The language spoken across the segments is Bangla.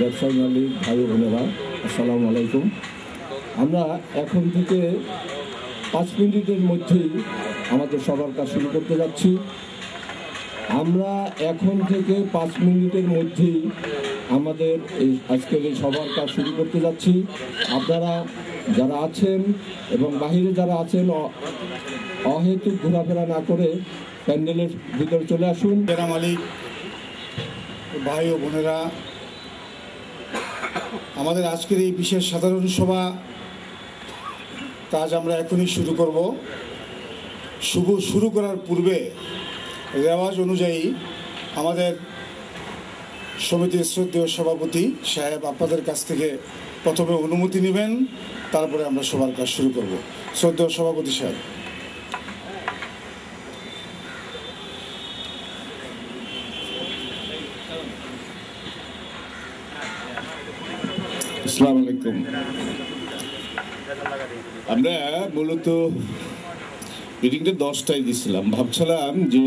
ব্যবসায়ী মালিক, ভাই বোনেরা, আসসালামু আলাইকুম। আমরা এখন থেকে পাঁচ মিনিটের মধ্যেই আমাদের সবার কাজ শুরু করতে যাচ্ছি। আমরা এখন থেকে পাঁচ মিনিটের মধ্যেই আমাদের এই আজকের এই সবার কাজ শুরু করতে যাচ্ছি। আপনারা যারা আছেন এবং বাহিরে যারা আছেন অহেতুক ঘোরাফেরা না করে প্যান্ডেলের ভিতরে চলে আসুন। মালিক, ভাই ও বোনেরা আমাদের আজকের এই বিশেষ সাধারণ সভা, কাজ আমরা এখনই শুরু করব। শুভ শুরু করার পূর্বে রেওয়াজ অনুযায়ী আমাদের সমিতির শ্রদ্ধেয় সভাপতি সাহেব আপনাদের কাছ থেকে প্রথমে অনুমতি নেবেন, তারপরে আমরা সবার কাজ শুরু করব। শ্রদ্ধেয় সভাপতি সাহেব। আসসালামু আলাইকুম। আমরা মূলত মিটিংটা দশটায় দিছিলাম। ভাবছিলাম যে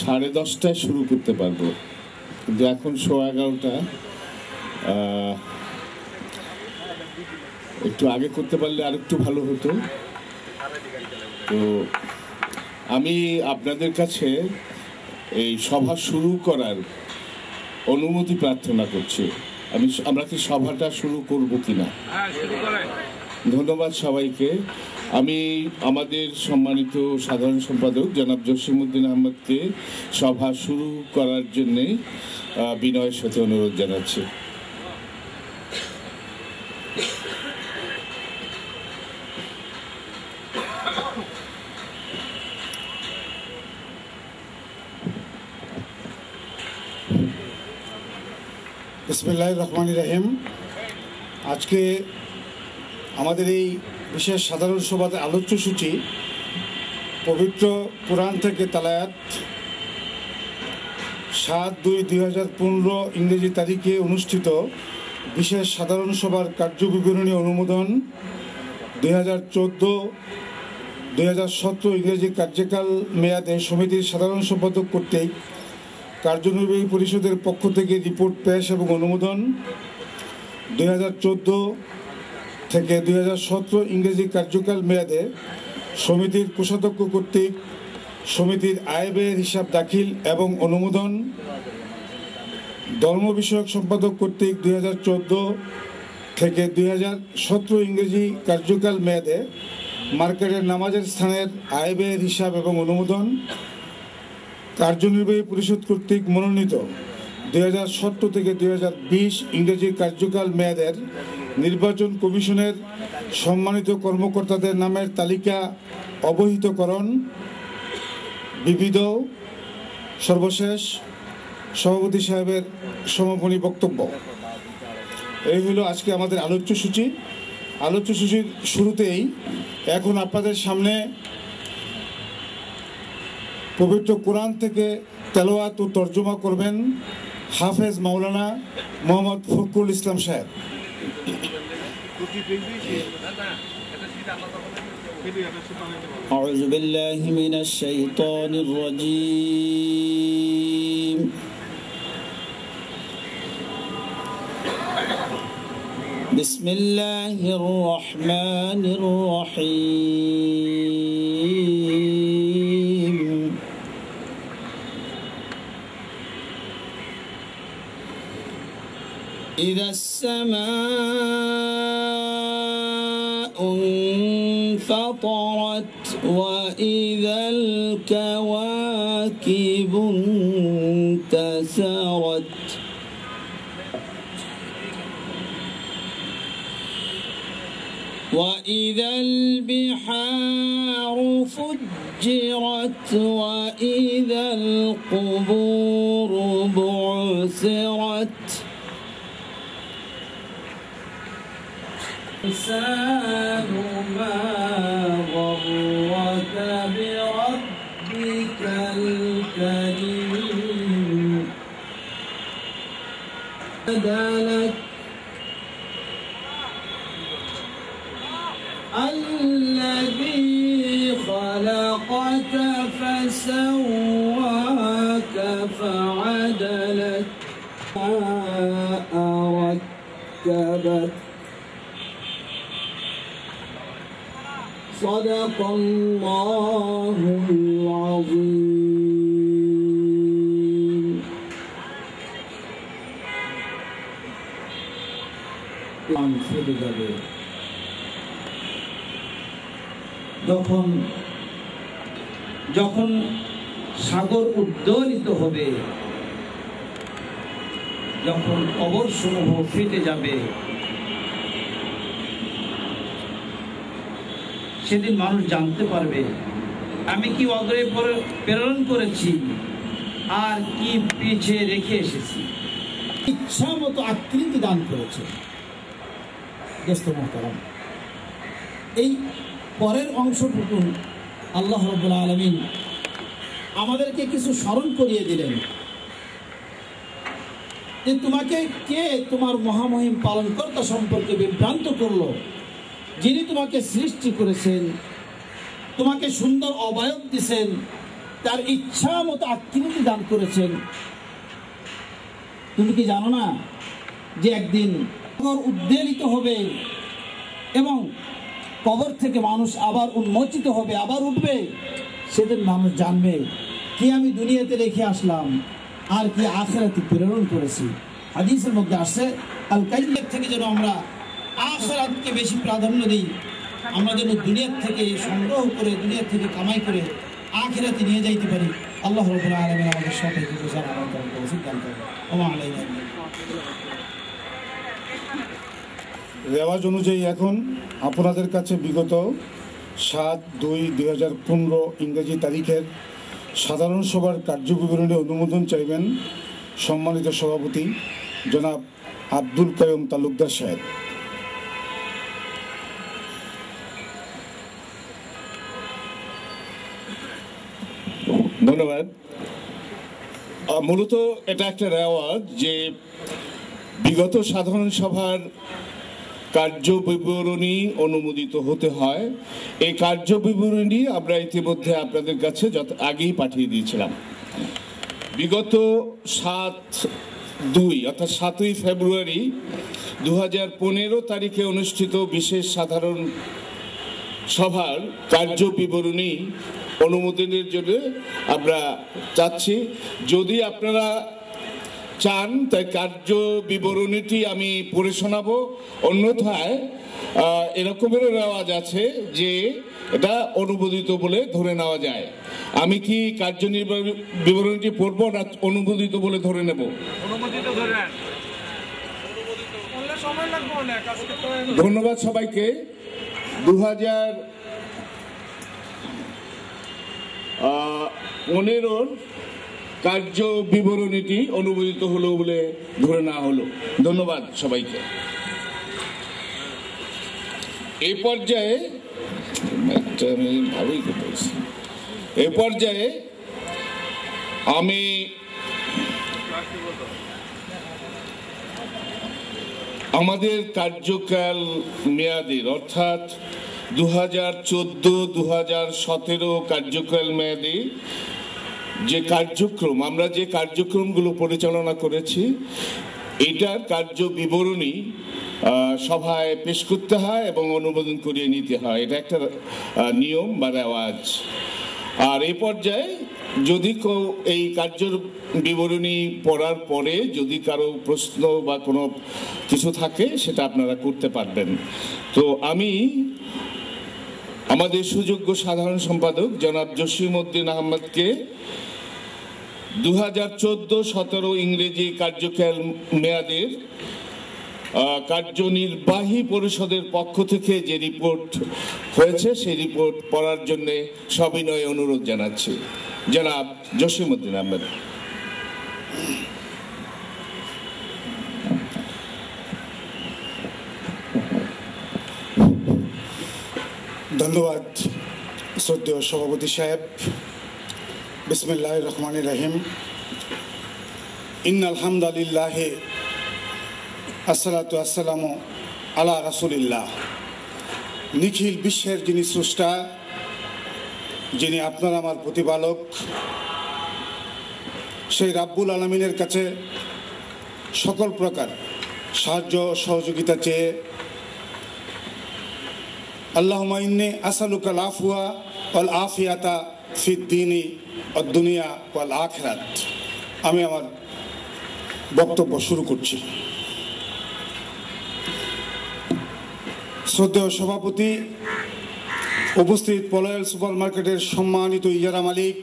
সাড়ে দশটায় শুরু করতে পারব। কিন্তু এখন সোয়া এগারোটা। একটু আগে করতে পারলে আর একটু ভালো হতো। তো আমি আপনাদের কাছে এই সভা শুরু করার অনুমতি প্রার্থনা করছি। আমি আমরা কি সভাটা শুরু করব কিনা? ধন্যবাদ সবাইকে। আমি আমাদের সম্মানিত সাধারণ সম্পাদক জনাব জসিমুদ্দিন আহমদকে সভা শুরু করার জন্যে বিনয়ের সাথে অনুরোধ জানাচ্ছি। বিসমিল্লাহ রহমান রাহিম। আজকে আমাদের এই বিশেষ সাধারণ সভাতে আলোচ্য সূচি, পবিত্র পুরাণ থেকে তালায়াত। সাত দুই দুই হাজার পনেরো ইংরেজি তারিখে অনুষ্ঠিত বিশেষ সাধারণ সভার কার্যবিবরণী অনুমোদন। দুই হাজার চোদ্দ, দুই হাজার সতেরো ইংরেজি কার্যকাল মেয়াদে সমিতির সাধারণ সম্পাদক কর্তৃক কার্যনির্বাহী পরিষদের পক্ষ থেকে রিপোর্ট পেশ এবং অনুমোদন। দুই হাজার চোদ্দ থেকে দুই হাজার সতেরো ইংরেজি কার্যকাল মেয়াদে সমিতির কোষাধ্যক্ষ কর্তৃক সমিতির আয় ব্যয়ের হিসাব দাখিল এবং অনুমোদন। ধর্ম বিষয়ক সম্পাদক কর্তৃক দুই হাজার চোদ্দ থেকে দুই হাজার সতেরো ইংরেজি কার্যকাল মেয়াদে মার্কেটের নামাজের স্থানের আয় ব্যয়ের হিসাব এবং অনুমোদন। কার্যনির্বাহী পরিষদ কর্তৃক মনোনীত দুই হাজার সতেরো থেকে দুই হাজার বিশ ইংরেজি কার্যকাল মেয়াদের নির্বাচন কমিশনের সম্মানিত কর্মকর্তাদের নামের তালিকা অবহিতকরণ, বিবিধ, সর্বশেষ সভাপতি সাহেবের সমাপনী বক্তব্য। এই হলো আজকে আমাদের আলোচ্য সূচি। আলোচ্য সূচির শুরুতেই এখন আপনাদের সামনে পবিত্র কোরআন থেকে তেলোয়াত ও তর্জমা করবেন হাফেজ মাওলানা মোহাম্মদ ফখরুল ইসলাম সাহেব أعوذ بالله من الشيطان الرجيم بسم الله الرحمن الرحيم إذا السماء انفطرت وإذا الكواكب انتثرت. وإذا البحار فجرت وإذا القبور بعثرت. الإنسان ما غرك بربك الكريم. لك الذي خلقك فسواك فعدلك ما أركبك. صدق الله العظيم প্রাণ ফেলে যাবে যখন যখন সাগর উদ্দোলিত হবে যখন কবর সমূহ ফেটে যাবে সেদিন মানুষ জানতে পারবে। আমি কি অগ্রে প্রেরণ করেছি? আর কি পিছিয়ে রেখে এসেছি? ইচ্ছা মতো আকৃতি দান করেছে। এই পরের অংশটুকু আল্লাহ রবুল্লা আলমিন আমাদেরকে কিছু স্মরণ করিয়ে দিলেন। যে তোমাকে কে তোমার মহামহিম পালনকর্তা সম্পর্কে বিভ্রান্ত করল? যিনি তোমাকে সৃষ্টি করেছেন, তোমাকে সুন্দর অবয়ব দিছেন, তার ইচ্ছা মতো আকৃতি দান করেছেন। তুমি কি জানো না যে একদিন উদ্বেলিত হবে এবং কবর থেকে মানুষ আবার উন্মোচিত হবে, আবার উঠবে? সেদিন মানুষ জানবে, কি আমি দুনিয়াতে রেখে আসলাম আর কি আখেরাতে প্রেরণ করেছি। হাদিসের মধ্যে আসছে আল কাইয়ার থেকে যেন আমরা আখেরাতকে বেশি প্রাধান্য দিই। আমরা যেন দুনিয়ার থেকে সংগ্রহ করে, দুনিয়ার থেকে কামাই করে আখেরাতে নিয়ে যাইতে পারি। আল্লাহ রবুল্লাহ আলমের আমাদের সবাইকে বোঝার রেওয়াজ অনুযায়ী এখন আপনাদের কাছে বিগত সাত দুই দুই হাজার পনেরো ইংরেজি তারিখের সাধারণ সভার কার্যবিবরণী অনুমোদন চাইবেন সম্মানিত সভাপতি জনাব আব্দুল কায়ুম তালুকদার সাহেব। ধন্যবাদ। মূলত এটা একটা রেওয়াজ যে বিগত সাধারণ সভার কার্য বিবরণী অনুমোদিত হতে হয়। এই কার্য বিবরণী আমরা ইতিমধ্যে আপনাদের কাছে যত আগেই পাঠিয়ে দিয়েছিলাম। বিগত সাত দুই অর্থাৎ সাতই ফেব্রুয়ারি দু হাজার পনেরো তারিখে অনুষ্ঠিত বিশেষ সাধারণ সভার কার্য বিবরণী অনুমোদনের জন্য আমরা চাচ্ছি। যদি আপনারা চান তাই কার্য বিবরণীটি আমি পড়ে শোনাবো। অন্যথায় এরকমেরও রেওয়াজ আছে যে এটা অনুমোদিত বলে ধরে নেওয়া যায়। আমি কি কার্য নির্বা- বিবরণীটি পড়ব না অনুমোদিত বলে ধরে নেব? ধন্যবাদ সবাইকে। দু হাজার পনেরোর কার্য বিবরণীটি অনুমোদিত হলো বলে ধরে নেওয়া হলো। ধন্যবাদ সবাইকে। এই পর্যায়ে আমি এই পর্যায়ে আমি আমাদের কার্যকাল মেয়াদের অর্থাৎ দু হাজার চোদ্দ দু হাজার সতেরো কার্যকাল মেয়াদে যে কার্যক্রম, আমরা যে কার্যক্রমগুলো পরিচালনা করেছি, এটার কার্য বিবরণী সভায় পেশ করতে হয় এবং অনুমোদন করিয়ে নিতে হয়। এটা একটা নিয়ম বা রেওয়াজ। আর এ পর্যায়ে যদি কেউ এই কার্যর বিবরণী পড়ার পরে যদি কারও প্রশ্ন বা কোনো কিছু থাকে, সেটা আপনারা করতে পারবেন। তো আমি আমাদের সুযোগ্য সাধারণ সম্পাদক জনাব জসিম উদ্দিন আহমদকে দু হাজার চোদ্দ সতেরো ইংরেজি কার্যকাল মেয়াদের কার্যনির্বাহী পরিষদের পক্ষ থেকে যে রিপোর্ট হয়েছে, সেই রিপোর্ট পড়ার জন্য সবিনয় অনুরোধ জানাচ্ছি। জনাব জসিম উদ্দিন আহমেদ। ধন্যবাদ শ্রদ্ধেয় সভাপতি সাহেব। বিসমিল্লাহ রহমান রহিম। ইন আলহামদুলিল্লাহ আসসালাতু আসসালামু আলা রাসুলিল্লাহ। নিখিল বিশ্বের যিনি স্রষ্টা, যিনি আপনার আমার প্রতিপালক, সেই রাব্বুল আলমিনের কাছে সকল প্রকার সাহায্য সহযোগিতা চেয়ে আল্লাহুম্মা ইন্নী আসালুকা আল আফওয়া ওয়াল আফিয়াতা ফিদ দীনি ওয়াদ দুনিয়া ওয়াল আখিরাত আমি আমার বক্তব্য শুরু করছি। শ্রদ্ধেয় সভাপতি, উপস্থিত পলয়েল সুপার মার্কেটের সম্মানিত ইজারা মালিক,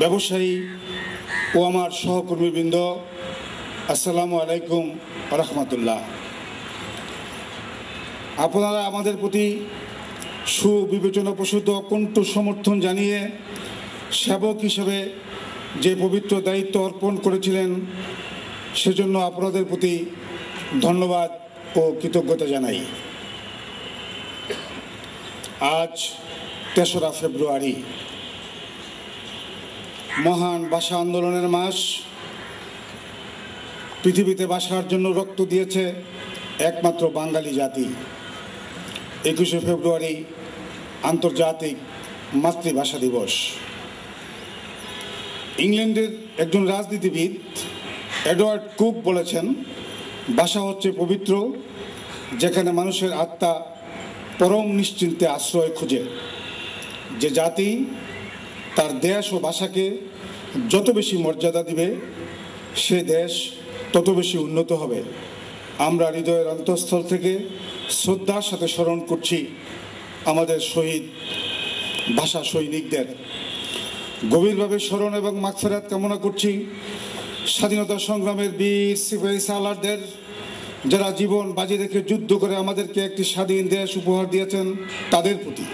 ব্যবসায়ী ও আমার সহকর্মীবৃন্দ, আসসালামু আলাইকুম রহমতুল্লাহ। আপনারা আমাদের প্রতি সুবিবেচনা প্রসূত কণ্ঠ সমর্থন জানিয়ে সেবক হিসেবে যে পবিত্র দায়িত্ব অর্পণ করেছিলেন, সেজন্য আপনাদের প্রতি ধন্যবাদ ও কৃতজ্ঞতা জানাই। আজ তেসরা ফেব্রুয়ারি, মহান ভাষা আন্দোলনের মাস। পৃথিবীতে বাসার জন্য রক্ত দিয়েছে একমাত্র বাঙালি জাতি। একুশে ফেব্রুয়ারি আন্তর্জাতিক মাতৃভাষা দিবস। ইংল্যান্ডের একজন রাজনীতিবিদ, এডওয়ার্ড কুক বলেছেন, ভাষা হচ্ছে পবিত্র, যেখানে মানুষের আত্মা পরম নিশ্চিন্তে আশ্রয় খুঁজে। যে জাতি তার দেশ ও ভাষাকে যত বেশি মর্যাদা দিবে, সে দেশ তত বেশি উন্নত হবে। আমরা হৃদয়ের অন্তঃস্থল থেকে শ্রদ্ধার সাথে স্মরণ করছি আমাদের শহীদ ভাষা সৈনিকদের। গভীরভাবে স্মরণ এবং মাগফেরাত কামনা করছি স্বাধীনতা সংগ্রামের বীর সিপাহী সালারদের, যারা জীবন বাজি রেখে যুদ্ধ করে আমাদেরকে একটি স্বাধীন দেশ উপহার দিয়েছেন, তাদের প্রতি।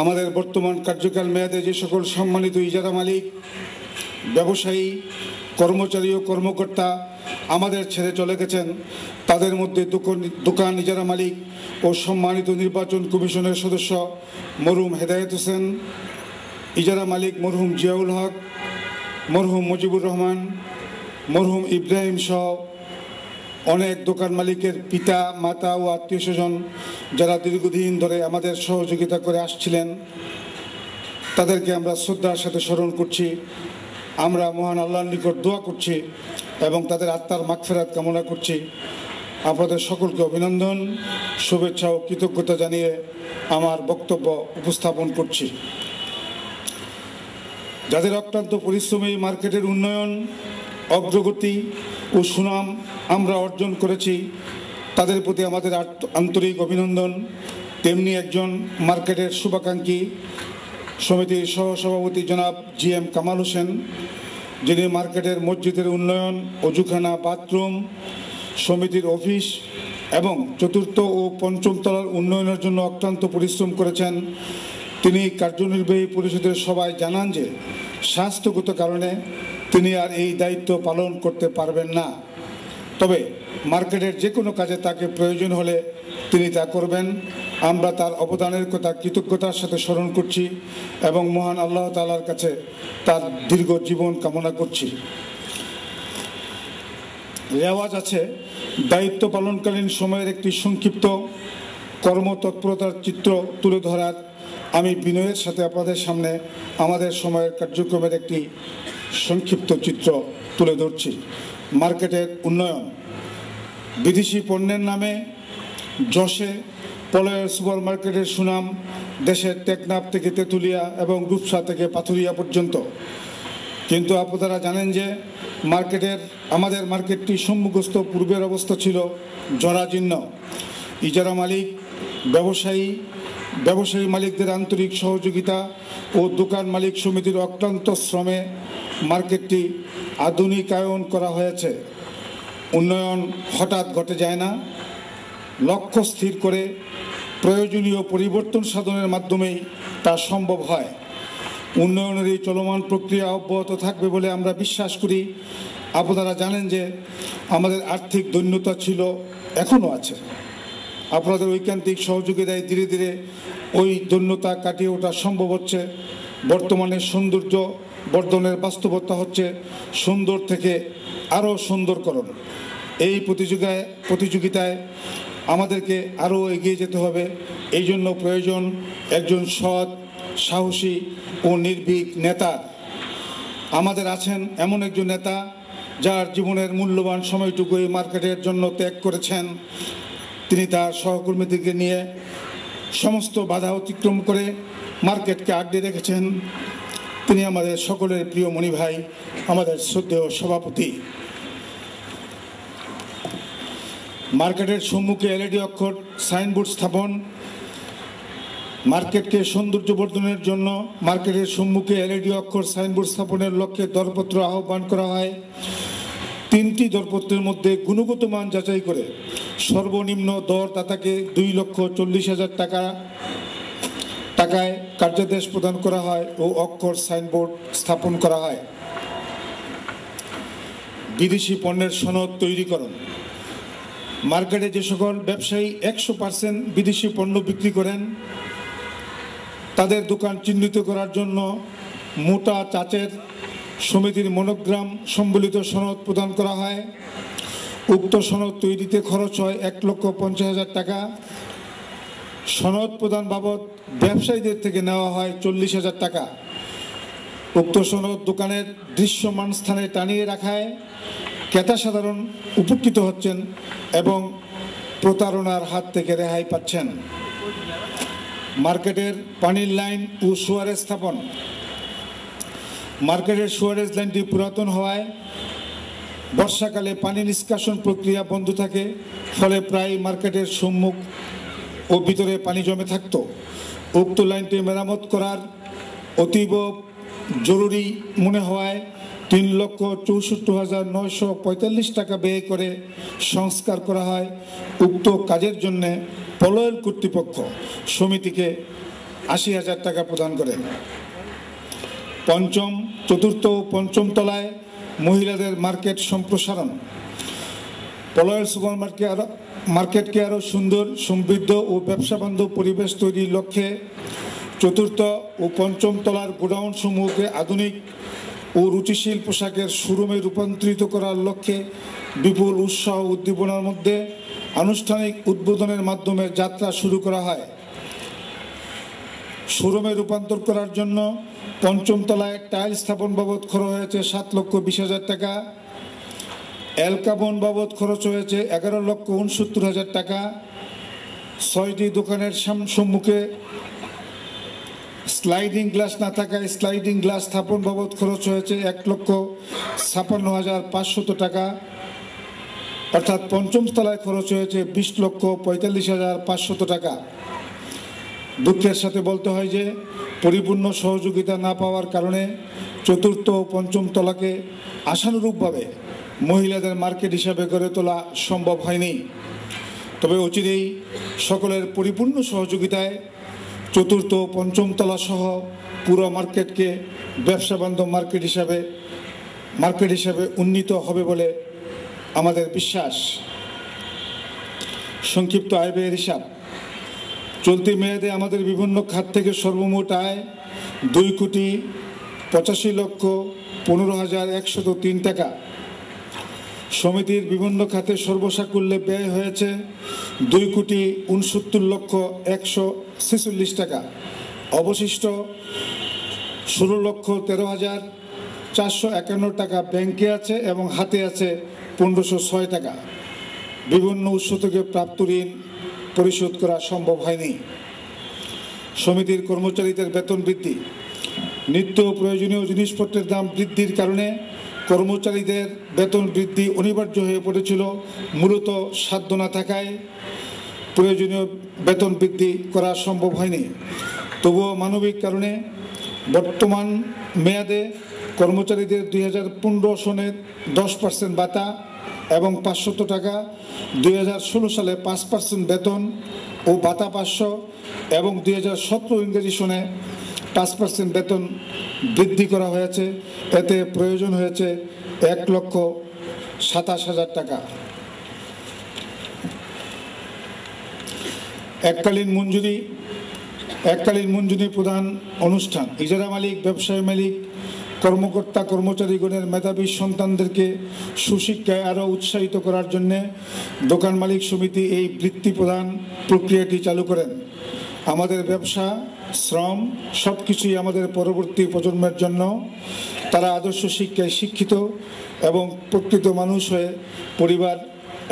আমাদের বর্তমান কার্যকাল মেয়াদে যে সকল সম্মানিত ইজারা মালিক, ব্যবসায়ী কর্মচারী ও কর্মকর্তা আমাদের ছেড়ে চলে গেছেন। তাদের মধ্যে দোকান- ইজারা মালিক ও সম্মানিত নির্বাচন কমিশনের সদস্য মরহুম হেদায়েত হোসেন, ইজারা মালিক মরহুম জিয়াউল হক, মরহুম মুজিবুর রহমান, মরহুম ইব্রাহিম সহ অনেক দোকান মালিকের পিতা, মাতা ও আত্মীয় স্বজন যারা দীর্ঘদিন ধরে আমাদের সহযোগিতা করে আসছিলেন, তাদেরকে আমরা শ্রদ্ধার সাথে স্মরণ করছি। আমরা মহান আল্লাহর নিকট দোয়া করছি এবং তাদের আত্মার মাগফেরাত কামনা করছি। আপনাদের সকলকে অভিনন্দন, শুভেচ্ছা ও কৃতজ্ঞতা জানিয়ে আমার বক্তব্য উপস্থাপন করছি। যাদের অত্যন্ত পরিশ্রমী মার্কেটের উন্নয়ন, অগ্রগতি ও সুনাম আমরা অর্জন করেছি, তাদের প্রতি আমাদের আন্তরিক অভিনন্দন। তেমনি একজন মার্কেটের শুভাকাঙ্ক্ষী সমিতির সহসভাপতি জনাব জি এম কামাল হোসেন, যিনি মার্কেটের মসজিদের উন্নয়ন, অজুখানা, বাথরুম, সমিতির অফিস এবং চতুর্থ ও পঞ্চম তলার উন্নয়নের জন্য অক্লান্ত পরিশ্রম করেছেন। তিনি কার্যনির্বাহী পরিষদের সবাই জানান যে, স্বাস্থ্যগত কারণে তিনি আর এই দায়িত্ব পালন করতে পারবেন না। তবে মার্কেটের যে কোনো কাজে তাকে প্রয়োজন হলে তিনি তা করবেন। আমরা তার অবদানের কথা, কৃতজ্ঞতার সাথে স্মরণ করছি এবং মহান আল্লাহ তালার কাছে তার দীর্ঘ জীবন কামনা করছি। রেওয়াজ আছে, দায়িত্ব পালনকালীন সময়ের একটি সংক্ষিপ্ত কর্মতৎপরতার চিত্র তুলে ধরার। আমি বিনয়ের সাথে আপনাদের সামনে আমাদের সময়ের কার্যক্রমের একটি সংক্ষিপ্ত চিত্র তুলে ধরছি। মার্কেটের উন্নয়ন। বিদেশি পণ্যের নামে যশে পলয়ের সুপার মার্কেটের সুনাম দেশের টেকনাফ থেকে তেঁতুলিয়া এবং রূপসা থেকে পাথুরিয়া পর্যন্ত। কিন্তু আপনারা জানেন যে মার্কেটের, আমাদের মার্কেটটি সম্মুখস্থ পূর্বের অবস্থা ছিল জরাজীর্ণ। ইজারা মালিক, ব্যবসায়ী ব্যবসায়ী মালিকদের আন্তরিক সহযোগিতা ও দোকান মালিক সমিতির অক্লান্ত শ্রমে মার্কেটটি আধুনিকায়ন করা হয়েছে। উন্নয়ন হঠাৎ ঘটে যায় না। লক্ষ্য স্থির করে প্রয়োজনীয় পরিবর্তন সাধনের মাধ্যমেই তা সম্ভব হয়। উন্নয়নের এই চলমান প্রক্রিয়া অব্যাহত থাকবে বলে আমরা বিশ্বাস করি। আপনারা জানেন যে আমাদের আর্থিক দৈন্যতা ছিল, এখনও আছে। আপনাদের ঐকান্তিক সহযোগিতায় ধীরে ধীরে ওই দৈন্যতা কাটিয়ে ওঠা সম্ভব হচ্ছে। বর্তমানে সৌন্দর্য বর্ধনের বাস্তবতা হচ্ছে সুন্দর থেকে আরও সুন্দরকরণ। এই প্রতিযোগিতায় প্রতিযোগিতায় আমাদেরকে আরও এগিয়ে যেতে হবে। এই জন্য প্রয়োজন একজন সৎ, সাহসী ও নির্ভীক নেতা। আমাদের আছেন এমন একজন নেতা যার জীবনের মূল্যবান সময়টুকু এই মার্কেটের জন্য ত্যাগ করেছেন। তিনি তার সহকর্মীদেরকে নিয়ে সমস্ত বাধা অতিক্রম করে মার্কেটকে আগলে রেখেছেন। তিনি আমাদের সকলের প্রিয় মণি ভাই, আমাদের শ্রদ্ধেয় সভাপতি। মার্কেটের সম্মুখে এলইডি অক্ষর, সাইনবোর্ড স্থাপন। মার্কেটকে সৌন্দর্য বর্ধনের জন্য মার্কেটের সম্মুখে এলইডি অক্ষর, সাইনবোর্ড স্থাপনের লক্ষ্যে দরপত্র আহ্বান করা হয়। তিনটি দরপত্রের মধ্যে গুণগত মান যাচাই করে সর্বনিম্ন দরদাতাকে দুই লক্ষ চল্লিশ হাজার টাকা, টাকায় কার্যাদেশ প্রদান করা হয় ও অক্ষর সাইনবোর্ড স্থাপন করা হয়। বিদেশি পণ্যের সনদ তৈরিকরণ। মার্কেটে যে সকল ব্যবসায়ী একশো পার্সেন্ট বিদেশি পণ্য বিক্রি করেন, তাদের দোকান চিহ্নিত করার জন্য মোটা চাচের সমিতির মনোগ্রাম সম্বলিত সনদ প্রদান করা হয়। উক্ত সনদ তৈরিতে খরচ হয় এক লক্ষ পঞ্চাশ হাজার টাকা। সনদ প্রদান বাবদ ব্যবসায়ীদের থেকে নেওয়া হয় চল্লিশ হাজার টাকা। উক্ত সনদ দোকানের দৃশ্যমান স্থানে টানিয়ে রাখায় ক্রেতা সাধারণ উপকৃত হচ্ছেন এবং প্রতারণার হাত থেকে রেহাই পাচ্ছেন। মার্কেটের পানির লাইন ও সুয়ারেজ স্থাপন। মার্কেটের সুয়ারেজ লাইনটি পুরাতন হওয়ায় বর্ষাকালে পানি নিষ্কাশন প্রক্রিয়া বন্ধ থাকে, ফলে প্রায় মার্কেটের সম্মুখ ও ভিতরে পানি জমে থাকত। উক্ত লাইনটি মেরামত করার অতীব জরুরি মনে হওয়ায় তিন লক্ষ চৌষট্টি হাজার নয়শো পঁয়তাল্লিশ টাকা ব্যয় করে সংস্কার করা হয় উক্ত কাজের জন্য পলয়ের কর্তৃপক্ষ। সমিতিকে আশি হাজার টাকা প্রদান করেন। পঞ্চম, চতুর্থ ও পঞ্চম তলায় মহিলাদের মার্কেট সম্প্রসারণ। পলয়ের সুপার মার্কেট আরও মার্কেটকে আরও সুন্দর, সমৃদ্ধ ও ব্যবসা বান্ধব পরিবেশ তৈরির লক্ষ্যে চতুর্থ ও পঞ্চম তলার গোডাউন সমূহকে আধুনিক ও রুচিশীল পোশাকের শোরুমে রূপান্তরিত করার লক্ষ্যে বিপুল উৎসাহ উদ্দীপনার মধ্যে আনুষ্ঠানিক উদ্বোধনের মাধ্যমে যাত্রা শুরু করা হয়। শোরুমে রূপান্তর করার জন্য পঞ্চম তলায় টাইল স্থাপন বাবদ খরচ হয়েছে সাত লক্ষ বিশ হাজার টাকা। অ্যালকাবন বাবদ খরচ হয়েছে এগারো লক্ষ উনসত্তর হাজার টাকা। ছয়টি দোকানের সাম- সম্মুখে স্লাইডিং গ্লাস না থাকায় স্লাইডিং গ্লাস স্থাপন বাবদ খরচ হয়েছে এক লক্ষ ছাপান্ন হাজার পাঁচশত টাকা। অর্থাৎ পঞ্চম তলায় খরচ হয়েছে বিশ লক্ষ পঁয়তাল্লিশ হাজার পাঁচশত টাকা। দুঃখের সাথে বলতে হয় যে পরিপূর্ণ সহযোগিতা না পাওয়ার কারণে চতুর্থ ও পঞ্চম তলাকে আশানুরূপভাবে মহিলাদের মার্কেট হিসাবে গড়ে তোলা সম্ভব হয়নি। তবে অচিরেই সকলের পরিপূর্ণ সহযোগিতায় চতুর্থ পঞ্চম তলা সহ পুরো মার্কেটকে ব্যবসা বান্ধব মার্কেট হিসাবে মার্কেট হিসাবে উন্নীত হবে বলে আমাদের বিশ্বাস। সংক্ষিপ্ত আয় ব্যয়ের হিসাব। চলতি মেয়াদে আমাদের বিভিন্ন খাত থেকে সর্বমোট আয় দুই কোটি পঁচাশি লক্ষ পনেরো হাজার একশত তিন টাকা। সমিতির বিভিন্ন খাতে সর্বসাকুল্যে ব্যয় হয়েছে দুই কোটি উনসত্তর লক্ষ একশো ছেচল্লিশ টাকা। অবশিষ্ট ষোলো লক্ষ তেরো হাজার চারশো একান্ন টাকা ব্যাংকে আছে এবং হাতে আছে পনেরোশো ছয় টাকা। বিভিন্ন উৎস থেকে প্রাপ্ত ঋণ পরিশোধ করা সম্ভব হয়নি। সমিতির কর্মচারীদের বেতন বৃদ্ধি। নিত্য প্রয়োজনীয় জিনিসপত্রের দাম বৃদ্ধির কারণে কর্মচারীদের বেতন বৃদ্ধি অনিবার্য হয়ে পড়েছিল, মূলত সাধ্য না থাকায় প্রয়োজনীয় বেতন বৃদ্ধি করা সম্ভব হয়নি। তবুও মানবিক কারণে বর্তমান মেয়াদে কর্মচারীদের দুই হাজার পনেরো সনের দশ পার্সেন্ট ভাতা এবং পাঁচশত টাকা, দুই হাজার ষোলো সালে পাঁচ পার্সেন্ট বেতন ও ভাতা পাঁচশো এবং দুই হাজার সতেরো ইংরেজি সনে পাঁচ পার্সেন্ট বেতন বৃদ্ধি করা হয়েছে। এতে প্রয়োজন হয়েছে এক লক্ষ সাতাশ হাজার টাকা। এককালীন মঞ্জুরি এককালীন মঞ্জুরি প্রধান অনুষ্ঠান, ইজারা মালিক, ব্যবসায়ী মালিক কর্মকর্তা কর্মচারীগণের মেধাবী সন্তানদেরকে সুশিক্ষায় আরও উৎসাহিত করার জন্য দোকান মালিক সমিতি এই বৃত্তি প্রদান প্রক্রিয়াটি চালু করেন। আমাদের ব্যবসা, শ্রম সব কিছুই আমাদের পরবর্তী প্রজন্মের জন্য। তারা আদর্শ শিক্ষায় শিক্ষিত এবং প্রকৃত মানুষ হয়ে পরিবার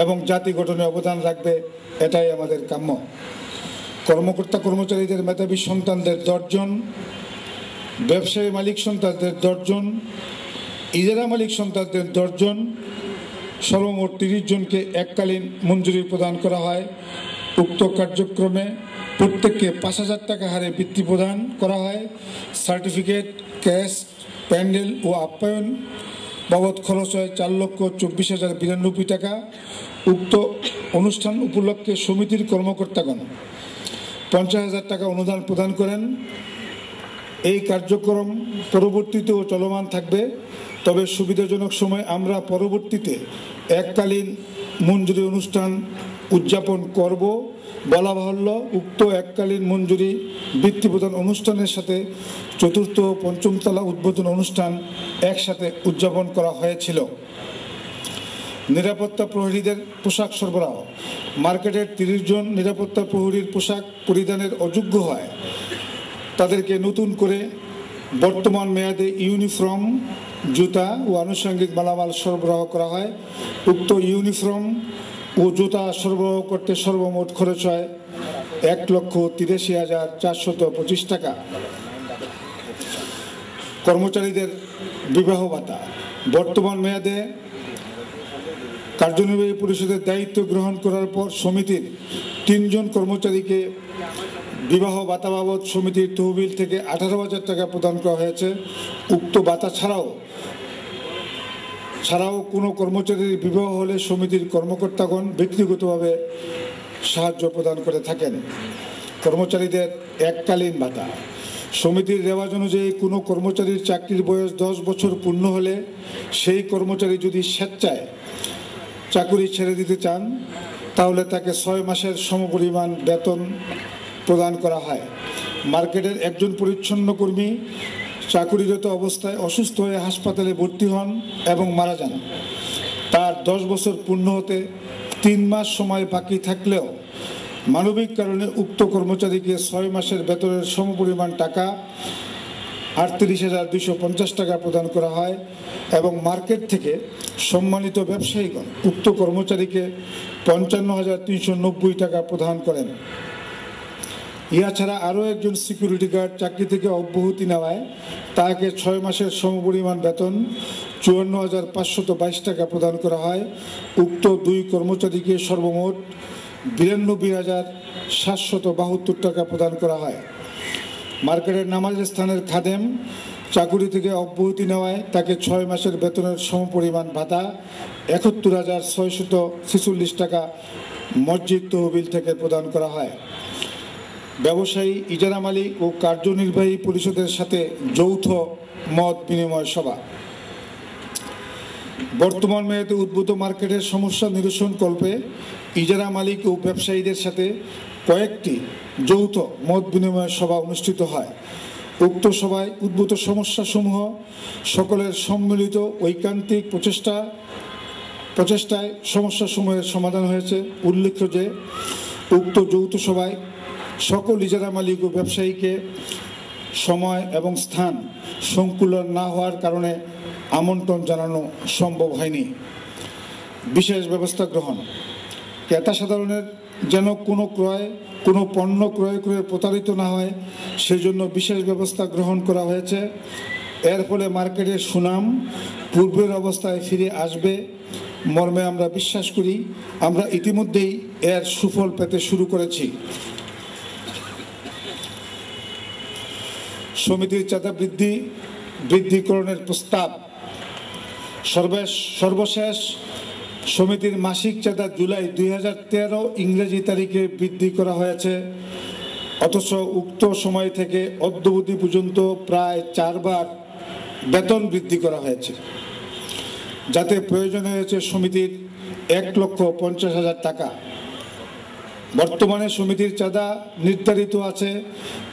এবং জাতি গঠনে অবদান রাখবে, এটাই আমাদের কাম্য। কর্মকর্তা কর্মচারীদের মেধাবী সন্তানদের দশজন ব্যবসায়ী মালিক সন্তানদের দশজন, ইজারা মালিক সন্তানদের দশজন, সর্বমোট তিরিশ জনকে এককালীন মঞ্জুরি প্রদান করা হয়। উক্ত কার্যক্রমে প্রত্যেককে পাঁচ হাজার টাকা হারে বৃত্তি প্রদান করা হয়। সার্টিফিকেট, ক্যাশ, প্যান্ডেল ও আপ্যায়ন বাবদ খরচ হয় চার লক্ষ চব্বিশ হাজার বিরানব্বই টাকা। উক্ত অনুষ্ঠান উপলক্ষে সমিতির কর্মকর্তাগণ পঞ্চাশ হাজার টাকা অনুদান প্রদান করেন। এই কার্যক্রম পরবর্তীতেও চলমান থাকবে। তবে সুবিধাজনক সময় আমরা পরবর্তীতে এককালীন মঞ্জুরি অনুষ্ঠান উদযাপন করব। বলা বাহুল্য, উক্ত এককালীন মঞ্জুরি বৃত্তি প্রদান অনুষ্ঠানের সাথে চতুর্থ পঞ্চমতলা উদ্বোধন অনুষ্ঠান একসাথে উদযাপন করা হয়েছিল। নিরাপত্তা প্রহরীদের পোশাক সরবরাহ। মার্কেটের তিরিশ জন নিরাপত্তা প্রহরীর পোশাক পরিধানের অযোগ্য হয়। তাদেরকে নতুন করে বর্তমান মেয়াদে ইউনিফর্ম, জুতা ও আনুষঙ্গিক মালামাল সরবরাহ করা হয়। উক্ত ইউনিফর্ম ও জুতা সরবরাহ করতে সর্বমোট খরচ হয় এক লক্ষ তিরাশি হাজার চারশত পঁচিশ টাকা। কর্মচারীদের বিবাহ ভাতা। বর্তমান মেয়াদে কার্যনির্বাহী পরিষদের দায়িত্ব গ্রহণ করার পর সমিতির তিনজন কর্মচারীকে বিবাহ ভাতা বাবদ সমিতির তহবিল থেকে আঠারো হাজার টাকা প্রদান করা হয়েছে। উক্ত ভাতা ছাড়াও ছাড়াও কোনো কর্মচারীর বিবাহ হলে সমিতির কর্মকর্তাগণ ব্যক্তিগতভাবে সাহায্য প্রদান করে থাকেন। কর্মচারীদের এককালীন ভাতা। সমিতির রেওয়াজ অনুযায়ী কোনো কর্মচারীর চাকরির বয়স দশ বছর পূর্ণ হলে সেই কর্মচারী যদি স্বেচ্ছায় চাকুরি ছেড়ে দিতে চান, তাহলে তাকে ছয় মাসের সমপরিমাণ বেতন প্রদান করা হয়। মার্কেটের একজন পরিচ্ছন্ন কর্মী চাকুরিরত অবস্থায় অসুস্থ হয়ে হাসপাতালে ভর্তি হন এবং মারা যান। তার দশ বছর পূর্ণ হতে তিন মাস সময় বাকি থাকলেও মানবিক কারণে উক্ত কর্মচারীকে ছয় মাসের বেতনের সমপরিমাণ টাকা আটত্রিশ হাজার দুশো পঞ্চাশ টাকা প্রদান করা হয় এবং মার্কেট থেকে সম্মানিত ব্যবসায়ীগণ উক্ত কর্মচারীকে পঞ্চান্ন হাজার তিনশো নব্বই টাকা প্রদান করেন। ইয়া ছাড়া আরও একজন সিকিউরিটি গার্ড চাকরি থেকে অব্যাহতি নেওয়ায় তাকে ছয় মাসের সমপরিমাণ বেতন চুয়ান্ন হাজার পাঁচশত বাইশ টাকা প্রদান করা হয়। উক্ত দুই কর্মচারীকে সর্বমোট বিরানব্বই হাজার সাতশত বাহাত্তর টাকা প্রদান করা হয়। মার্কেটের নামাজ স্থানের খাদেম চাকুরি থেকে অব্যাহতি নেওয়ায় তাকে ছয় মাসের বেতনের সমপরিমাণ ভাতা একাত্তর হাজার ছয়শত ছেচল্লিশ টাকা মসজিদ তহবিল থেকে প্রদান করা হয়। ব্যবসায়ী ইজারা মালিক ও কার্যনির্বাহী পরিষদের সাথে যৌথ মত বিনিময় সভা। বর্তমান মেয়াদে উদ্ভূত মার্কেটের সমস্যা নিরসন কল্পে ইজারা মালিক ও ব্যবসায়ীদের সাথে কয়েকটি যৌথ মত বিনিময় সভা অনুষ্ঠিত হয়। উক্ত সভায় উদ্ভূত সমস্যাসমূহ, সকলের সম্মিলিত ঐকান্তিক প্রচেষ্টা, প্রচেষ্টায় সমস্যাসমূহের সমাধান হয়েছে। উল্লেখ্য যে, উক্ত যৌথ সভায় সকল ইজারা মালিক ও ব্যবসায়ীকে সময় এবং স্থান সংকুলন না হওয়ার কারণে আমন্ত্রণ জানানো সম্ভব হয়নি। বিশেষ ব্যবস্থা গ্রহণ। ক্রেতা সাধারণের যেন কোনো ক্রয়, কোনো পণ্য ক্রয় করে প্রতারিত না হয়, সেজন্য বিশেষ ব্যবস্থা গ্রহণ করা হয়েছে। এর ফলে মার্কেটের সুনাম পূর্বের অবস্থায় ফিরে আসবে মর্মে আমরা বিশ্বাস করি। আমরা ইতিমধ্যেই এর সুফল পেতে শুরু করেছি। সমিতির চাঁদা বৃদ্ধি, বৃদ্ধিকরণের প্রস্তাব। সর্বেশ, সর্বশেষ সমিতির মাসিক চাঁদা জুলাই দুই হাজার তেরো ইংরেজি তারিখে বৃদ্ধি করা হয়েছে। অথচ উক্ত সময় থেকে অদ্যবধি পর্যন্ত প্রায় চারবার বেতন বৃদ্ধি করা হয়েছে। যাতে প্রয়োজন হয়েছে সমিতির এক লক্ষ পঞ্চাশ হাজার টাকা। বর্তমানে সমিতির চাঁদা নির্ধারিত আছে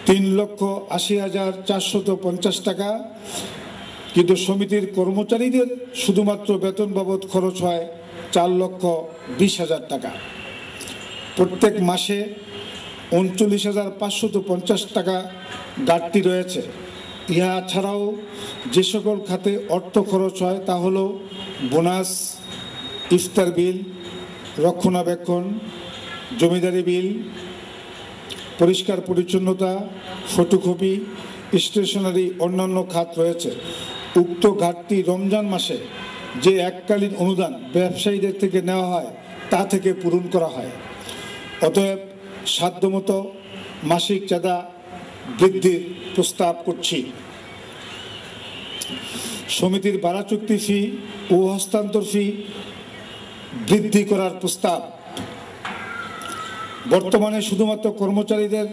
তিন লক্ষ আশি হাজার চারশত পঞ্চাশ টাকা। কিন্তু সমিতির কর্মচারীদের শুধুমাত্র বেতন বাবদ খরচ হয় চার লক্ষ বিশ হাজার টাকা। প্রত্যেক মাসে উনচল্লিশ হাজার পাঁচশত পঞ্চাশ টাকা ঘাটতি রয়েছে। ইহা ছাড়াও যে সকল খাতে অর্থ খরচ হয় তা হলো বোনাস, ইফতার বিল, রক্ষণাবেক্ষণ জমিদারি বিল, পরিষ্কার পরিচ্ছন্নতা ফটোকপি স্টেশনারি অন্যান্য খাত রয়েছে। উক্ত ঘাটতি রমজান মাসে যে এককালীন অনুদান ব্যবসায়ীদের থেকে নেওয়া হয়, তা থেকে পূরণ করা হয়। অতএব সাধ্যমতো মাসিক চাঁদা বৃদ্ধির প্রস্তাব করছি। সমিতির ভাড়া চুক্তি ফি ও হস্তান্তর ফি বৃদ্ধি করার প্রস্তাব। বর্তমানে শুধুমাত্র কর্মচারীদের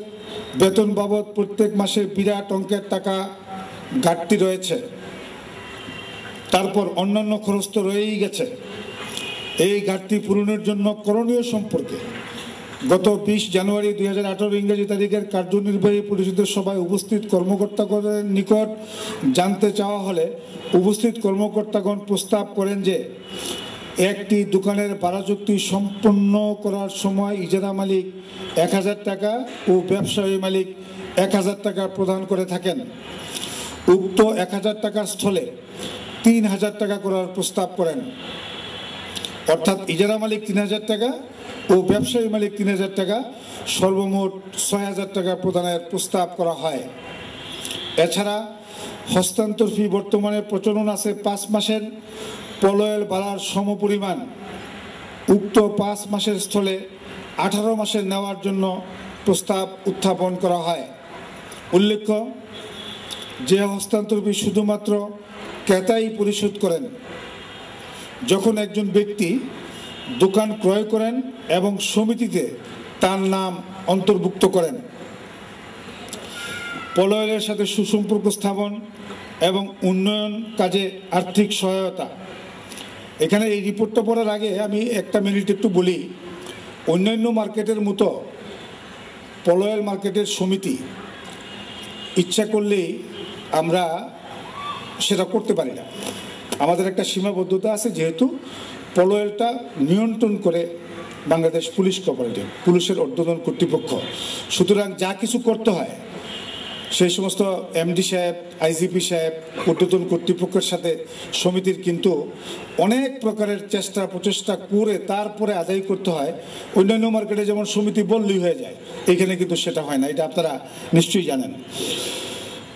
বেতন বাবদ প্রত্যেক মাসে বিরাট অঙ্কের টাকা ঘাটতি রয়েছে। তারপর অন্যান্য খরচ তো রয়েই গেছে। এই ঘাটতি পূরণের জন্য করণীয় সম্পর্কে গত বিশ জানুয়ারি দুই হাজার আঠারো ইংরেজি তারিখের কার্যনির্বাহী পরিষদের সভায় উপস্থিত কর্মকর্তাগণের নিকট জানতে চাওয়া হলে উপস্থিত কর্মকর্তাগণ প্রস্তাব করেন যে একটি দোকানের ভাড়া চুক্তি সম্পন্ন করার সময় ইজারা মালিক এক হাজার টাকা ও ব্যবসায়ী মালিক এক হাজার টাকা প্রদান করে থাকেন। উক্ত এক হাজার টাকার স্থলে তিন হাজার টাকা করার প্রস্তাব করেন। অর্থাৎ ইজারা মালিক তিন হাজার টাকা ও ব্যবসায়ী মালিক তিন হাজার টাকা সর্বমোট ছয় হাজার টাকা প্রদানের প্রস্তাব করা হয়। এছাড়া হস্তান্তর ফি বর্তমানে প্রচলন আছে পাঁচ মাসের। পলয়ের ভাড়ার সমপরিমাণ উক্ত পাঁচ মাসের স্থলে আঠারো মাসে নেওয়ার জন্য প্রস্তাব উত্থাপন করা হয়। উল্লেখ্য, যে হস্তান্তর ফি শুধুমাত্র ক্রেতাই পরিশোধ করেন। যখন একজন ব্যক্তি দোকান ক্রয় করেন এবং সমিতিতে তার নাম অন্তর্ভুক্ত করেন। পলয়ের সাথে সুসম্পর্ক স্থাপন এবং উন্নয়ন কাজে আর্থিক সহায়তা। এখানে এই রিপোর্টটা পড়ার আগে আমি একটা মিনিট একটু বলি। অন্যান্য মার্কেটের মতো পলয়েল মার্কেটের সমিতি ইচ্ছা করলেই আমরা সেটা করতে পারি না। আমাদের একটা সীমাবদ্ধতা আছে যেহেতু পলয়েলটা নিয়ন্ত্রণ করে বাংলাদেশ পুলিশ কোঅপারেটিভ, পুলিশের ঊর্ধ্বতন কর্তৃপক্ষ। সুতরাং যা কিছু করতে হয় সেই সমস্ত এমডি সাহেব আইজিপি সাহেব ঊর্ধ্বতন কর্তৃপক্ষের সাথে সমিতির কিন্তু অনেক প্রকারের চেষ্টা, প্রচেষ্টা করে তারপরে আদায় করতে হয়। অন্যান্য মার্কেটে যেমন সমিতি বললেই হয়ে যায়, এখানে কিন্তু সেটা হয় না, এটা আপনারা নিশ্চয়ই জানেন।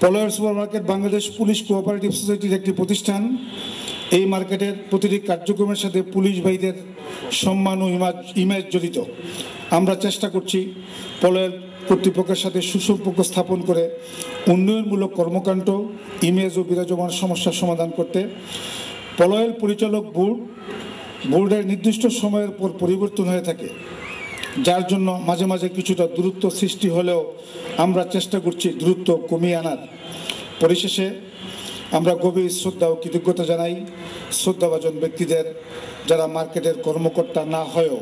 পলয়ার super market Bangladesh police cooperative সোসাইটির একটি প্রতিষ্ঠান। এই মার্কেটের প্রতিটি কার্যক্রমের সাথে পুলিশ ভাইদের সম্মান ও ইমাজ ইমেজ জড়িত। আমরা চেষ্টা করছি পলয়ের কর্তৃপক্ষের সাথে সুসম্পর্ক স্থাপন করে উন্নয়নমূলক কর্মকাণ্ড, ইমেজ ও বিরাজমান সমস্যার সমাধান করতে। পলয়ের পরিচালক বোর্ড, বোর্ডের নির্দিষ্ট সময়ের পর পরিবর্তন হয়ে থাকে। যার জন্য মাঝে মাঝে কিছুটা দূরত্ব সৃষ্টি হলেও আমরা চেষ্টা করছি দূরত্ব কমিয়ে আনার। পরিশেষে আমরা গভীর শ্রদ্ধা ও কৃতজ্ঞতা জানাই। শ্রদ্ধাভাজন ব্যক্তিদের যারা মার্কেটের কর্মকর্তা না হয়েও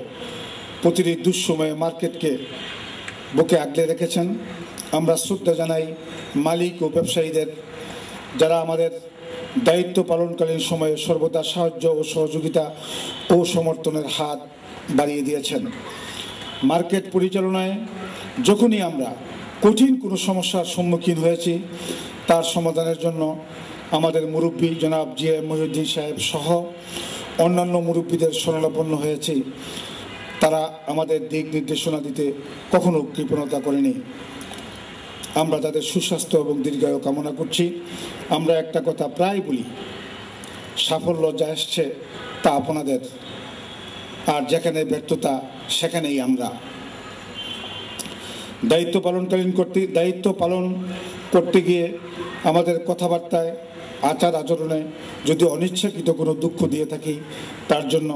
প্রতিটি দুঃসময়ে মার্কেটকে বুকে আগলে রেখেছেন। আমরা শ্রদ্ধা জানাই মালিক ও ব্যবসায়ীদের যারা আমাদের দায়িত্ব পালনকালীন সময়ে সর্বদা সাহায্য ও সহযোগিতা ও সমর্থনের হাত বাড়িয়ে দিয়েছেন। মার্কেট পরিচালনায় যখনই আমরা কঠিন কোনো সমস্যার সম্মুখীন হয়েছি, তার সমাধানের জন্য আমাদের মুরব্বী জনাব জি এম মহিউদ্দিন সাহেব সহ অন্যান্য মুরব্বীদের শরণাপন্ন হয়েছি। তারা আমাদের দিক নির্দেশনা দিতে কখনো কৃপণতা করেনি। আমরা তাদের সুস্বাস্থ্য এবং দীর্ঘায়ু কামনা করছি। আমরা একটা কথা প্রায় বলি, সাফল্য যা এসছে তা আপনাদের, আর যেখানে ব্যর্থতা সেখানেই আমরা। দায়িত্ব পালনকালীন করতে দায়িত্ব পালন করতে গিয়ে আমাদের কথাবার্তায় আচার আচরণে যদি অনিচ্ছাকৃত কোনো দুঃখ দিয়ে থাকি, তার জন্য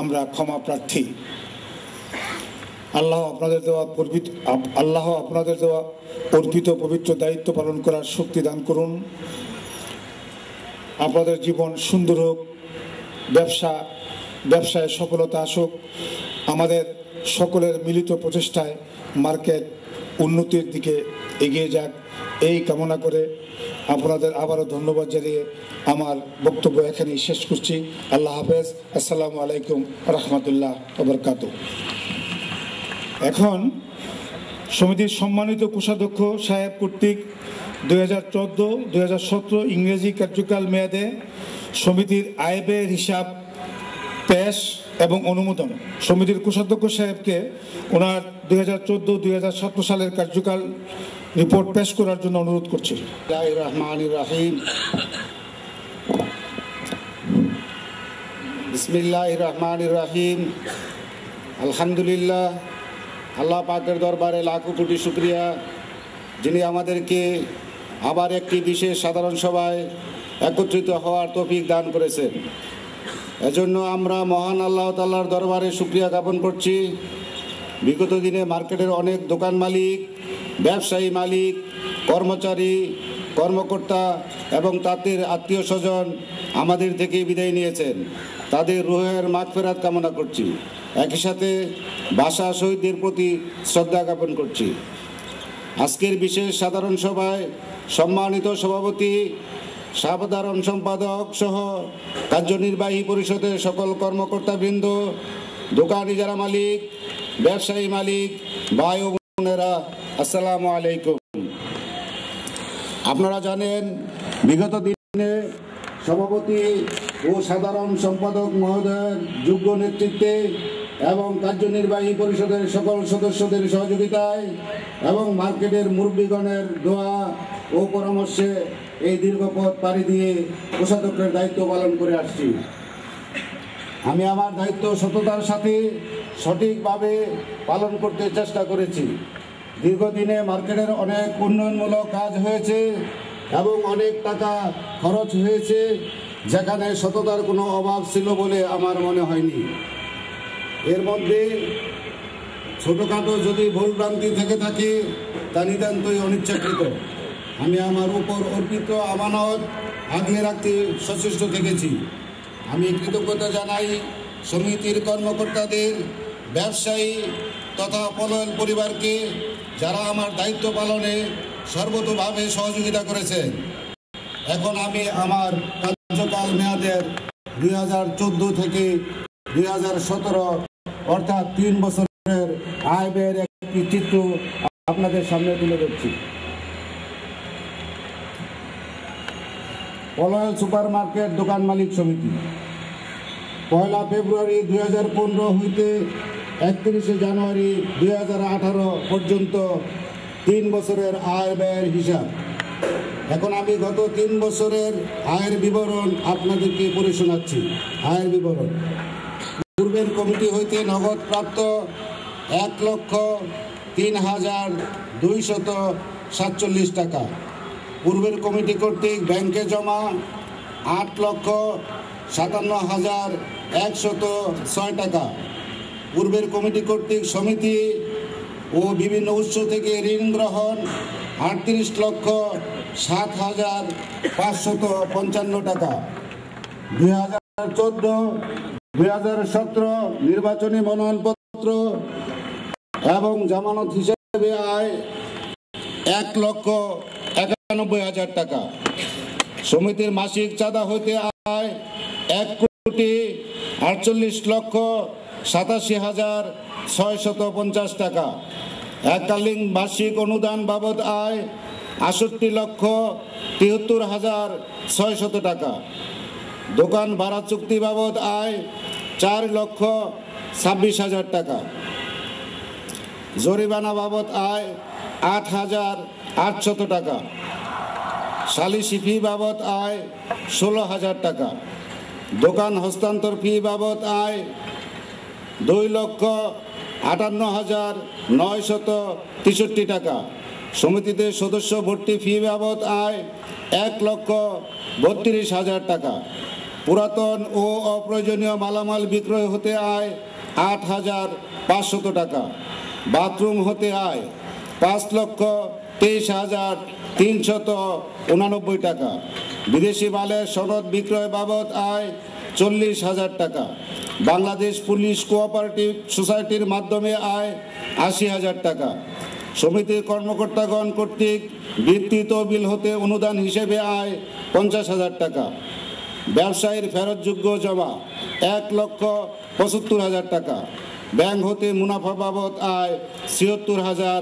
আমরা ক্ষমা প্রার্থী। আল্লাহ আপনাদের দেওয়া অর্পিত আল্লাহ আপনাদের দেওয়া অর্পিত পবিত্র দায়িত্ব পালন করার শক্তি দান করুন। আপনাদের জীবন সুন্দর হোক, ব্যবসা, ব্যবসায় সফলতা আসুক, আমাদের সকলের মিলিত প্রচেষ্টায় মার্কেট উন্নতির দিকে এগিয়ে যাক। এই কামনা করে আপনাদের আবারও ধন্যবাদ জানিয়ে আমার বক্তব্য এখানেই শেষ করছি। আল্লাহ হাফেজ। আসসালামু আলাইকুম রহমতুল্লাহ বরকাত এখন সমিতির সম্মানিত কোষাধ্যক্ষ সাহেব কর্তৃক দুই হাজার চোদ্দ, দুই হাজার সতেরো ইংরেজি কার্যকাল মেয়াদে সমিতির আয় ব্যয়ের হিসাব, পেশ এবং অনুমোদন। সমিতির কোষাধ্যক্ষ সাহেবকে ওনার দুই হাজার চোদ্দ, দুই হাজার সতেরো সালের কার্যকাল রিপোর্ট পেশ করার জন্য অনুরোধ করছি। রহমান রাহিম। বিসমিল্লাহ রহমান রাহিম। আলহামদুলিল্লাহ, আল্লাহ পাকের দরবারে লাখো কোটি শুক্রিয়া। যিনি আমাদেরকে আবার একটি বিশেষ সাধারণ সভায় একত্রিত হওয়ার তৌফিক দান করেছেন। এজন্য আমরা মহান আল্লাহ তাল্লাহর দরবারে শুক্রিয়া জ্ঞাপন করছি। বিগত দিনে মার্কেটের অনেক দোকান মালিক, ব্যবসায়ী মালিক, কর্মচারী, কর্মকর্তা এবং তাদের আত্মীয় স্বজন আমাদের থেকে বিদায় নিয়েছেন। তাদের রুহের মাগফেরাত কামনা করছি। একই সাথে ভাষা শহীদদের প্রতি শ্রদ্ধা জ্ঞাপন করছি। আজকের বিশেষ সাধারণ সভায় সম্মানিত সভাপতি, সাধারণ সম্পাদক সহ কার্যনির্বাহী পরিষদের সকল কর্মকর্তাবৃন্দ, দোকানি যারা মালিক ব্যবসায়ী মালিক, ভাই ও বোনেরা, আসসালামু আলাইকুম। আপনারা জানেন, বিগত দিনে সভাপতি ও সাধারণ সম্পাদক মহোদয়ের যোগ্য নেতৃত্বে এবং কার্যনির্বাহী পরিষদের সকল সদস্যদের সহযোগিতায় এবং মার্কেটের মুরব্বীগণের দোয়া ও পরামর্শে এই দীর্ঘ পথ পাড়ি দিয়ে কোষাধ্যক্ষের দায়িত্ব পালন করে আসছি। আমি আমার দায়িত্ব সততার সাথে সঠিকভাবে পালন করতে চেষ্টা করেছি। দীর্ঘদিনে মার্কেটের অনেক উন্নয়নমূলক কাজ হয়েছে এবং অনেক টাকা খরচ হয়েছে, যেখানে সততার কোনো অভাব ছিল বলে আমার মনে হয়নি। এর মধ্যে ছোটোখাটো যদি ভুলভ্রান্তি থেকে থাকে, তা নিতান্তই অনিচ্ছাকৃত। আমি আমার উপর অর্পিত আমানত আগলে রাখতে সচেষ্ট থেকেছি। আমি কৃতজ্ঞতা জানাই সমিতির কর্মকর্তাদের ব্যবসায়ী তথা পলয়ন পরিবারকে যারা আমার দায়িত্ব পালনে সর্বতোভাবে সহযোগিতা করেছেন এখন আমি আমার কার্যকাল মেয়াদের দুই হাজার চোদ্দ থেকে দুই হাজার সতেরো অর্থাৎ তিন বছরের আয় ব্যয়ের একটি চিত্র আপনাদের সামনে তুলে ধরছি। পলয় সুপার মার্কেট দোকান মালিক সমিতি। পয়লা ফেব্রুয়ারি দুই হাজার পনেরো হইতে একত্রিশে জানুয়ারি দুই হাজার আঠারো পর্যন্ত তিন বছরের আয় ব্যয়ের হিসাব। এখন আমি গত তিন বছরের আয়ের বিবরণ আপনাদেরকে পড়ে শোনাচ্ছি। আয়ের বিবরণ। পূর্বের কমিটি হইতে নগদ প্রাপ্ত এক লক্ষ তিন হাজার দুইশত সাতচল্লিশ টাকা। পূর্বের কমিটি কর্তৃক ব্যাংকে জমা আট লক্ষ সাতান্ন হাজার একশত ছয় টাকা। পূর্বের কমিটি কর্তৃক সমিতি ও বিভিন্ন উৎস থেকে ঋণ গ্রহণ আটত্রিশ লক্ষ সাত হাজার পাঁচশত পঞ্চান্ন টাকা। দুই হাজার চোদ্দ, দুই হাজার সতেরো নির্বাচনী মনোনয়নপত্র এবং জামানত হিসেবে আয় এক লক্ষ একানব্বই হাজার টাকা। সমিতির মাসিক চাঁদা হইতে আয় এক কোটি আটচল্লিশ লক্ষ সাতাশি হাজার ছয়শত পঞ্চাশ টাকা। এককালীন বার্ষিক অনুদান বাবদ আয় আষট্টি লক্ষ তিহাত্তর হাজার ছয়শত টাকা। দোকান ভাড়া চুক্তি বাবদ আয় চার লক্ষ ছাব্বিশ হাজার টাকা। জরিমানা বাবদ আয় আট হাজার আটশত টাকা। সালিসি ফি বাবদ আয় ষোলো হাজার টাকা। দোকান হস্তান্তর ফি বাবদ আয় দুই লক্ষ আটান্ন হাজার নয়শত তেষট্টি টাকা। সমিতিতে সদস্য ভর্তি ফি বাবদ আয় এক লক্ষ বত্রিশ হাজার টাকা। পুরাতন ও অপ্রয়োজনীয় মালামাল বিক্রয় হতে আয় আট হাজার পাঁচশত টাকা। বাথরুম হতে আয় পাঁচ লক্ষ তেইশ হাজার তিনশত উনানব্বই টাকা। বিদেশি মালের সনদ বিক্রয় বাবদ আয় চল্লিশ হাজার টাকা। বাংলাদেশ পুলিশ কোঅপারেটিভ সোসাইটির মাধ্যমে আয় আশি হাজার টাকা। সমিতির কর্মকর্তাগণ কর্তৃক বৃত্তি তহবিল হতে অনুদান হিসেবে আয় পঞ্চাশ হাজার টাকা। ব্যবসায়ীর ফেরতযোগ্য জমা এক লক্ষ পঁচাত্তর হাজার টাকা। ব্যাংক হতে মুনাফা বাবদ আয় ছিয়াত্তর হাজার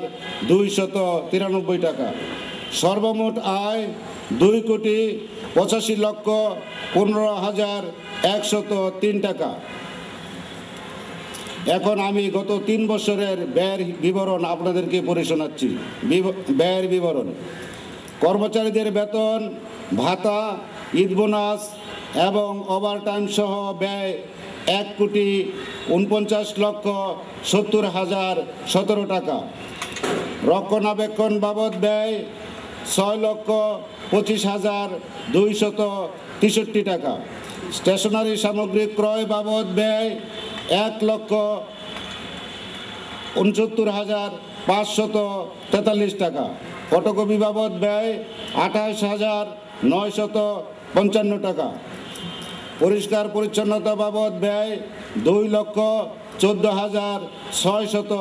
দুইশত তিরানব্বই টাকা। সর্বমোট আয় দুই কোটি পঁচাশি লক্ষ পনেরো হাজার একশত তিন টাকা। এখন আমি গত তিন বছরের ব্যয়ের বিবরণ আপনাদেরকে পড়ে শোনাচ্ছি। ব্যয়ের বিবরণ। কর্মচারীদের বেতন, ভাতা, ঈদ বোনাস এবং ওভারটাইম সহ ব্যয় এক কোটি উনপঞ্চাশ লক্ষ সত্তর হাজার সতেরো টাকা। রক্ষণাবেক্ষণ বাবদ ব্যয় ছয় লক্ষ পঁচিশ হাজার দুইশত তেষট্টি টাকা। স্টেশনারি সামগ্রী ক্রয় বাবদ ব্যয় এক লক্ষ উনসত্তর হাজার পাঁচশত তেতাল্লিশ টাকা। ফটোকপি বাবদ ব্যয় আঠাশ হাজার নয়শত পঞ্চান্ন টাকা। পরিষ্কার পরিচ্ছন্নতা বাবদ ব্যয় দুই লক্ষ চোদ্দ হাজার ছয়শত